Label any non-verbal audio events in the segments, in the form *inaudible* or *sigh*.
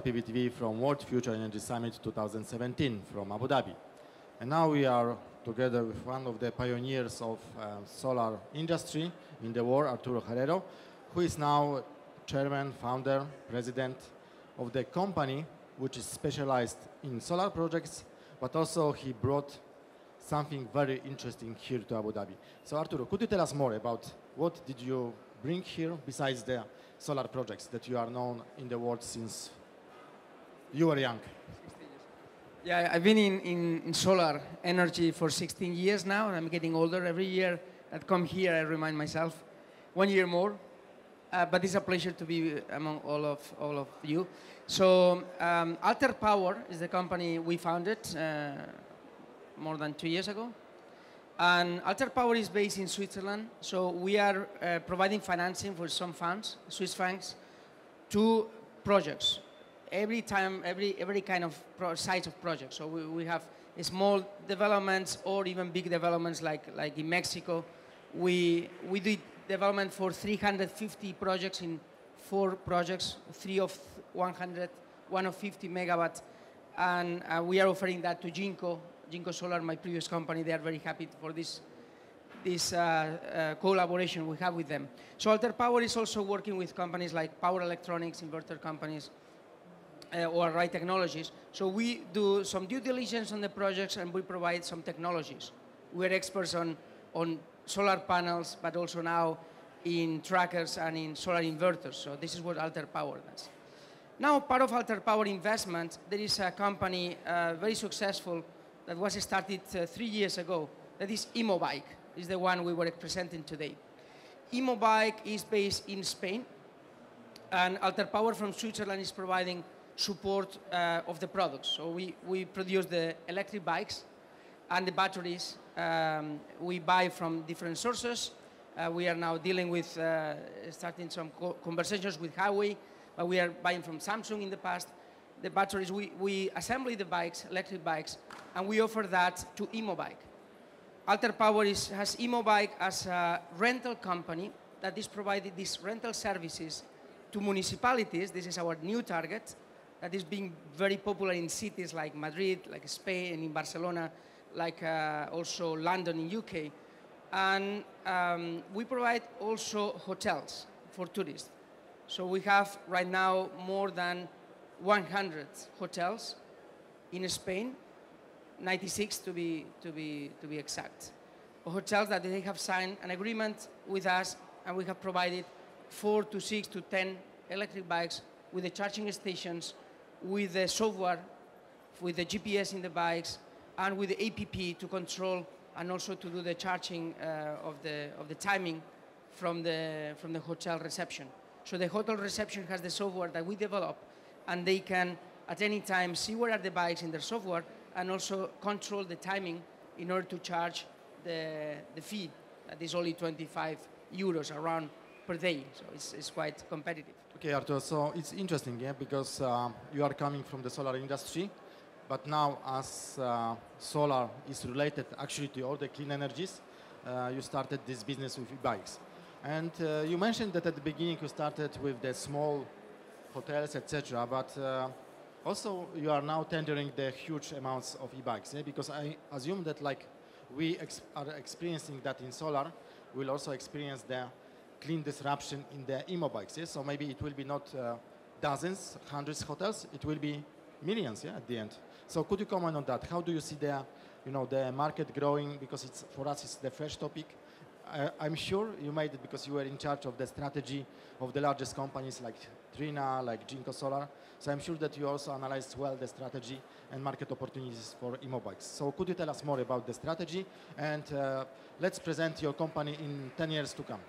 PV from World Future Energy Summit 2017 from Abu Dhabi. And now we are together with one of the pioneers of uh, solar industry in the world, Arturo Herrero, who is now chairman, founder, president of the company which is specialized in solar projects, but also he brought something very interesting here to Abu Dhabi. So Arturo, could you tell us more about what did you bring here besides the solar projects that you are known in the world since you were young? Yeah, I've been in, in, in, solar energy for 16 years now, and I'm getting older. Every year I come here, I remind myself, one year more. Uh, but it's a pleasure to be among all of, all of you. So um, Alter Power is the company we founded uh, more than two years ago. And Alter Power is based in Switzerland, so we are uh, providing financing for some funds, Swiss francs, to projects. Every time, every, every kind of size of project. So we, we have small developments or even big developments like, like in Mexico. We, we do development for 350 projects in four projects, three of 100, one of 50 megawatt, and uh, we are offering that to Jinko, Jinko Solar, my previous company. They are very happy for this this uh, uh, collaboration we have with them. So Alter Power is also working with companies like Power Electronics, inverter companies, uh, or Right Technologies. So we do some due diligence on the projects and we provide some technologies. We're experts on, on solar panels, but also now in trackers and in solar inverters. So this is what Alter Power does. Now, part of Alter Power investment, there is a company uh, very successful that was started uh, three years ago. That is Immobike, is the one we were presenting today. Immobike is based in Spain, and Alter Power from Switzerland is providing support uh, of the products. So we, we produce the electric bikes and the batteries um, we buy from different sources. Uh, we are now dealing with uh, starting some co conversations with Huawei, but we are buying from Samsung in the past. The batteries, we, we assemble the bikes, electric bikes, and we offer that to Immobike. Alter Power is, has Immobike as a rental company that is providing these rental services to municipalities. This is our new target that is being very popular in cities like Madrid, like Spain, and in Barcelona, like uh, also London in UK. And um, we provide also hotels for tourists. So we have right now more than 100 hotels in Spain, 96 to be, to be, to be exact. Hotels that they have signed an agreement with us and we have provided four to six to 10 electric bikes with the charging stations, with the software, with the GPS in the bikes, and with the APP to control and also to do the charging uh, of, the, of the timing from the, from the hotel reception. So the hotel reception has the software that we develop and they can at any time see where are the bikes in their software and also control the timing in order to charge the, the fee that is only 25 euros around per day. So it's, it's quite competitive. Okay, Arthur, so it's interesting, yeah, because uh, you are coming from the solar industry but now as uh, solar is related actually to all the clean energies, uh, you started this business with e-bikes. And uh, you mentioned that at the beginning you started with the small hotels, etc. But uh, also you are now tendering the huge amounts of e-bikes, yeah? because I assume that like we ex are experiencing that in solar, we'll also experience the clean disruption in the e-bikes. Yeah? So maybe it will be not uh, dozens, hundreds hotels, it will be millions yeah, at the end. So could you comment on that? How do you see the, you know, the market growing? Because it's, for us, it's the fresh topic. I, am sure you made it because you were in charge of the strategy of the largest companies like Trina, like Jinko Solar. So I'm sure that you also analyzed well the strategy and market opportunities for Immobikes. So could you tell us more about the strategy? And uh, let's present your company in 10 years to come.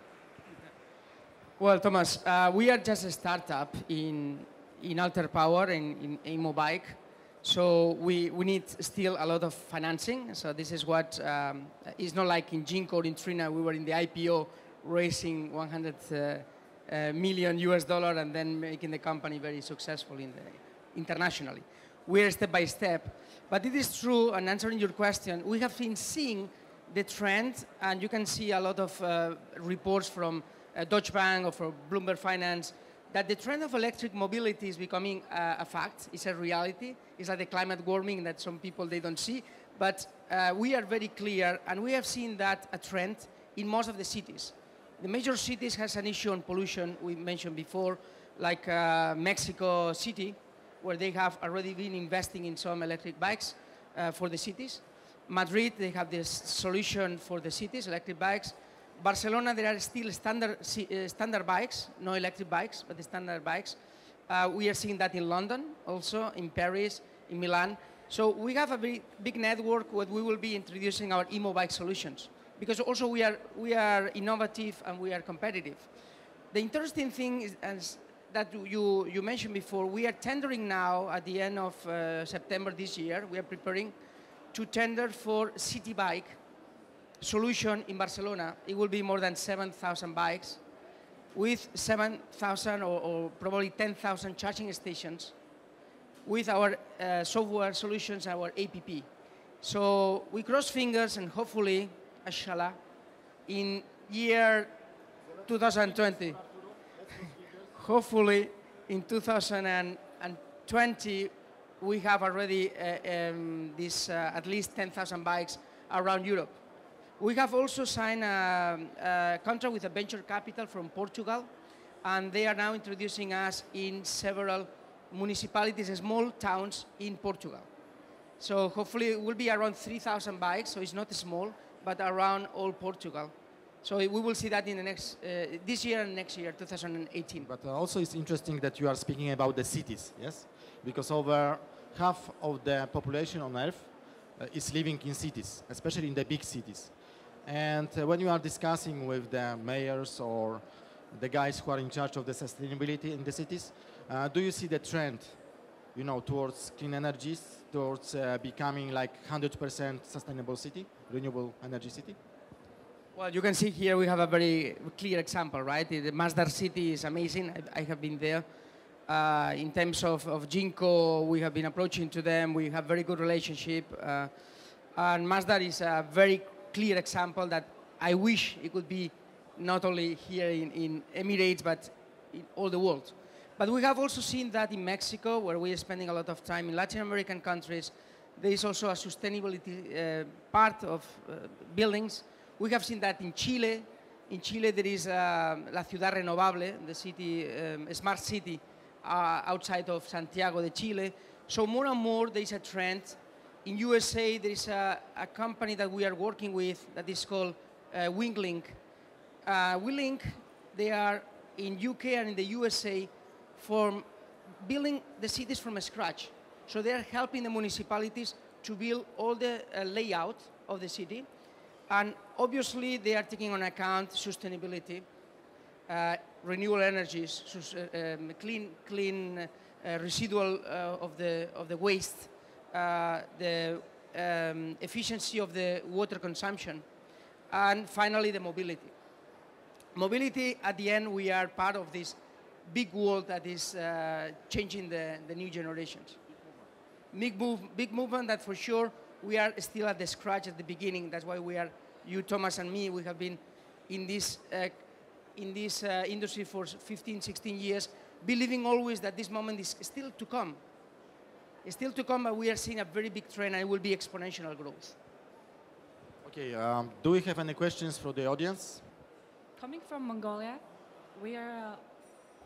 Well, Thomas, uh, we are just a startup in, in Alter Power and in Immobike. So we, we need still a lot of financing. So this is what, um, it's not like in Jinko in Trina, we were in the IPO raising 100 uh, uh, million US dollar and then making the company very successful in the, internationally. We're step by step. But it is true, and answering your question, we have been seeing the trend, and you can see a lot of uh, reports from Deutsche Bank or from Bloomberg Finance that the trend of electric mobility is becoming uh, a fact. It's a reality. It's like the climate warming that some people they don't see. But uh, we are very clear, and we have seen that a trend in most of the cities. The major cities has an issue on pollution we mentioned before, like uh, Mexico City, where they have already been investing in some electric bikes uh, for the cities. Madrid, they have this solution for the cities, electric bikes. Barcelona, there are still standard, uh, standard bikes, no electric bikes, but the standard bikes. Uh, we are seeing that in London, also in Paris, in Milan. So we have a very big network where we will be introducing our e-mobike solutions because also we are, we are innovative and we are competitive. The interesting thing is, is that you, you mentioned before, we are tendering now at the end of uh, September this year, we are preparing to tender for city bike solution in Barcelona. It will be more than 7,000 bikes with 7,000 or, or, probably 10,000 charging stations with our uh, software solutions, our APP. So we cross fingers and hopefully inshallah, in year 2020. *laughs* Hopefully, in 2020, we have already uh, um, this uh, at least 10,000 bikes around Europe. We have also signed a, a, contract with a venture capital from Portugal, and they are now introducing us in several municipalities, small towns in Portugal. So hopefully it will be around 3,000 bikes, so it's not small, but around all Portugal. So we will see that in the next, uh, this year and next year, 2018. But uh, also it's interesting that you are speaking about the cities, yes? Because over half of the population on Earth uh, is living in cities, especially in the big cities. And uh, when you are discussing with the mayors or the guys who are in charge of the sustainability in the cities, uh, do you see the trend, you know, towards clean energies, towards uh, becoming like 100% sustainable city? renewable energy city? Well, you can see here we have a very clear example, right? The Masdar city is amazing. I, I have been there. Uh, in terms of, of Jinko, we have been approaching to them. We have very good relationship. Uh, and Masdar is a very clear example that I wish it could be not only here in, in Emirates, but in all the world. But we have also seen that in Mexico, where we are spending a lot of time in Latin American countries, there is also a sustainability uh, part of uh, buildings. We have seen that in Chile. In Chile, there is uh, La Ciudad Renovable, the city, um, smart city uh, outside of Santiago de Chile. So more and more, there is a trend. In USA, there is a, a company that we are working with that is called uh, Winglink. Uh, Winglink, they are in UK and in the USA for building the cities from scratch. So they are helping the municipalities to build all the uh, layout of the city. And obviously, they are taking on account sustainability, uh, renewable energies, uh, um, clean, clean uh, residual of, the, of the waste, the um, efficiency of the water consumption, and finally, the mobility. Mobility, at the end, we are part of this big world that is changing the, the new generations big, move, big movement that for sure we are still at the scratch at the beginning. That's why we are, you, Thomas, and me, we have been in this, uh, in this uh, industry for 15, 16 years, believing always that this moment is still to come. It's still to come, but we are seeing a very big trend and it will be exponential growth. Okay, um, do we have any questions for the audience? Coming from Mongolia, we are uh,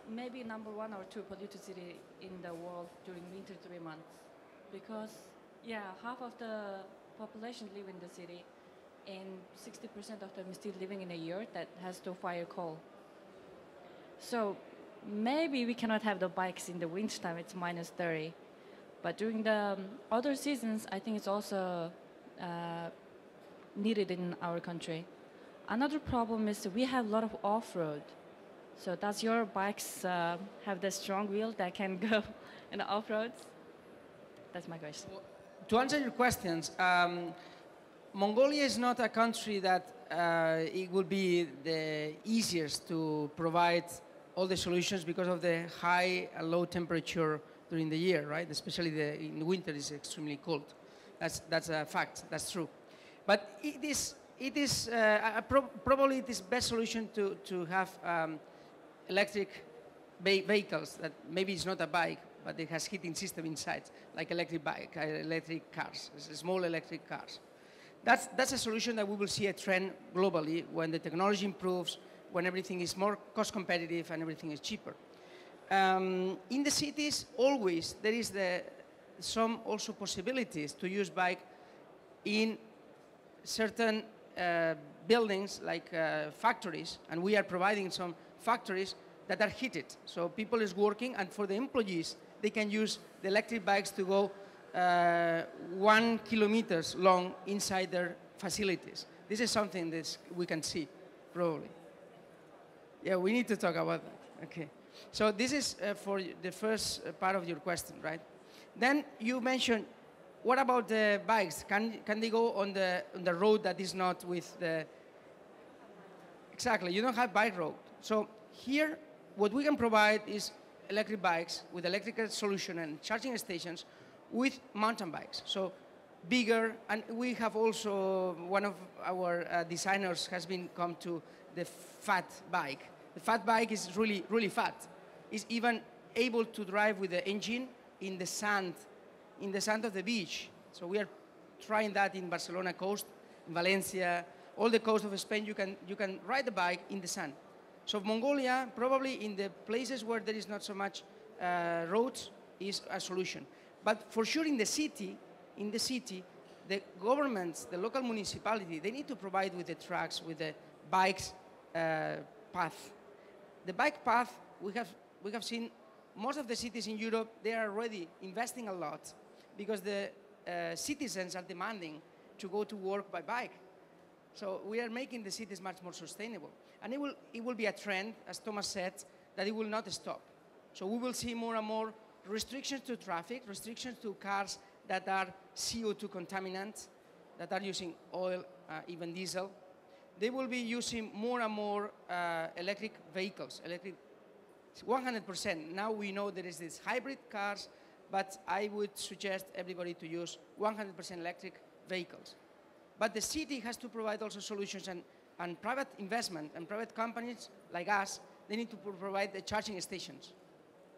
maybe number one or two polluted city in the world during winter three months because yeah, half of the population live in the city, and 60% of them is still living in a yurt that has to fire coal. So maybe we cannot have the bikes in the winter time. It's minus 30, but during the um, other seasons, I think it's also uh, needed in our country. Another problem is we have a lot of off-road. So does your bikes uh, have the strong wheel that can *laughs* go in the off-roads? That's my question. Well, to answer your questions, um, Mongolia is not a country that uh, it would be the easiest to provide all the solutions because of the high and low temperature during the year, right? Especially the, in the winter is extremely cold. That's, that's a fact, that's true. But it is, it is uh, pro probably is best solution to, to have um, electric vehicles that maybe it's not a bike, but it has heating system inside, like electric bike, uh, electric cars, small electric cars. That's, that's a solution that we will see a trend globally when the technology improves, when everything is more cost competitive and everything is cheaper. Um, in the cities, always there is the, some also possibilities to use bike in certain uh, buildings like uh, factories, and we are providing some factories that are heated. So people is working, and for the employees, they can use the electric bikes to go uh, one kilometers long inside their facilities. This is something that we can see, probably. Yeah, we need to talk about that. Okay. So this is uh, for the first uh, part of your question, right? Then you mentioned, what about the bikes? Can, can they go on the, on the road that is not with the... Exactly, you don't have bike road. So here, what we can provide is electric bikes with electrical solution and charging stations with mountain bikes. So bigger, and we have also, one of our uh, designers has been come to the fat bike. The fat bike is really, really fat. It's even able to drive with the engine in the sand, in the sand of the beach. So we are trying that in Barcelona coast, in Valencia, all the coast of Spain, you can, you can ride the bike in the sand. So Mongolia, probably in the places where there is not so much uh, roads, is a solution. But for sure in the city, in the city, the governments, the local municipality, they need to provide with the trucks, with the bikes uh, path. The bike path, we have, we have seen most of the cities in Europe, they are already investing a lot because the uh, citizens are demanding to go to work by bike. So we are making the cities much more sustainable. And it will, it will be a trend, as Thomas said, that it will not stop. So we will see more and more restrictions to traffic, restrictions to cars that are CO2 contaminants, that are using oil, uh, even diesel. They will be using more and more uh, electric vehicles, electric 100%. Now we know there is these hybrid cars, but I would suggest everybody to use 100% electric vehicles. But the city has to provide also solutions and, and private investment and private companies like us, they need to provide the charging stations.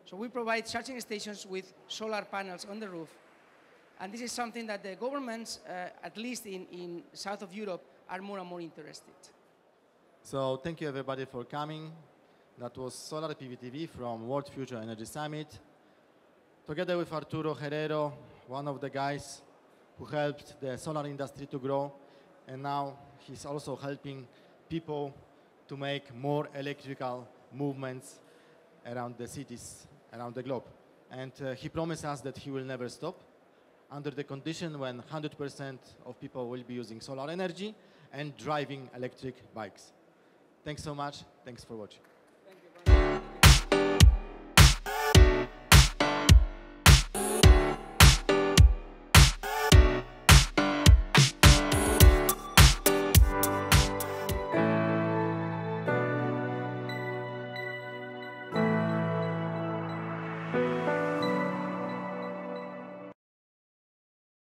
So we provide charging stations with solar panels on the roof. And this is something that the governments, uh, at least in, in south of Europe, are more and more interested. So thank you everybody for coming. That was Solar PVTV from World Future Energy Summit. Together with Arturo Herrero, one of the guys who helped the solar industry to grow, and now he's also helping people to make more electrical movements around the cities around the globe. And uh, he promised us that he will never stop under the condition when 100% of people will be using solar energy and driving electric bikes. Thanks so much. Thanks for watching.